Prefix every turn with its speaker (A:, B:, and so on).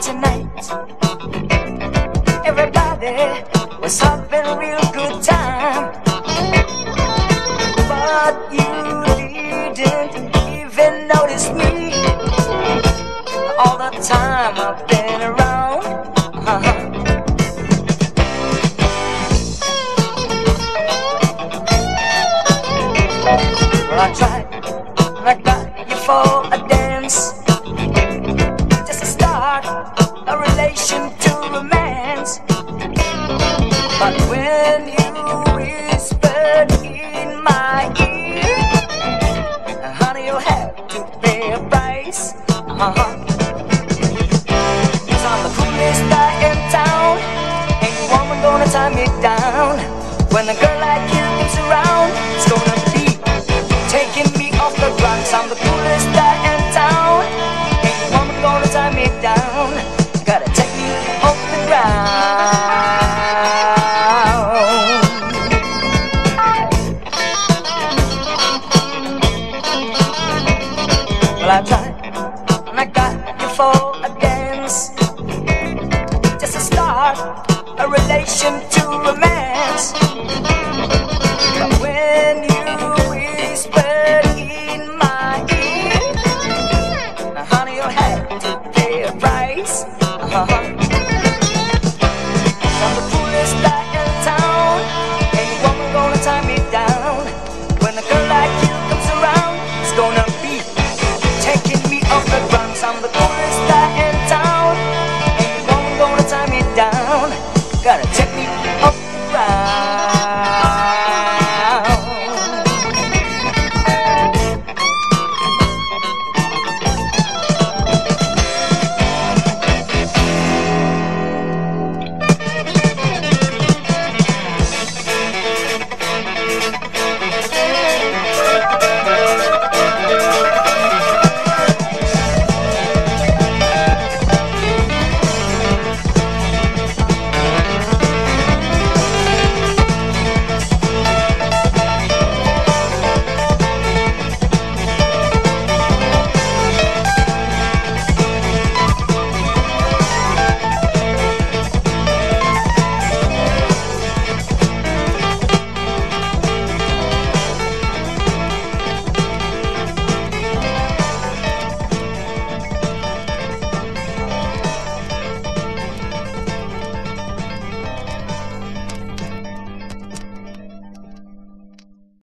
A: tonight. Everybody was having a real good time. But you didn't even notice me. All the time I've been around. Uh -huh. I tried, I got you for a dance. Start, a relation to romance. But when you whispered in my ear, honey, you'll have to pay a price. Uh-huh. Cause I'm the coolest guy in town. Ain't a woman gonna tie me down. When a girl like you is around, it's gonna be taking me off the rocks. I'm the me down. Gotta take me off the ground. Well, I tried and I got you for a dance, just to start a relation to romance. place. Uh -huh. I'm the coolest guy in town, and you woman gonna tie me down. When a girl like you comes around, it's gonna be taking me off the ground. I'm the coolest guy in town, and you woman gonna tie me down. Gotta take me off.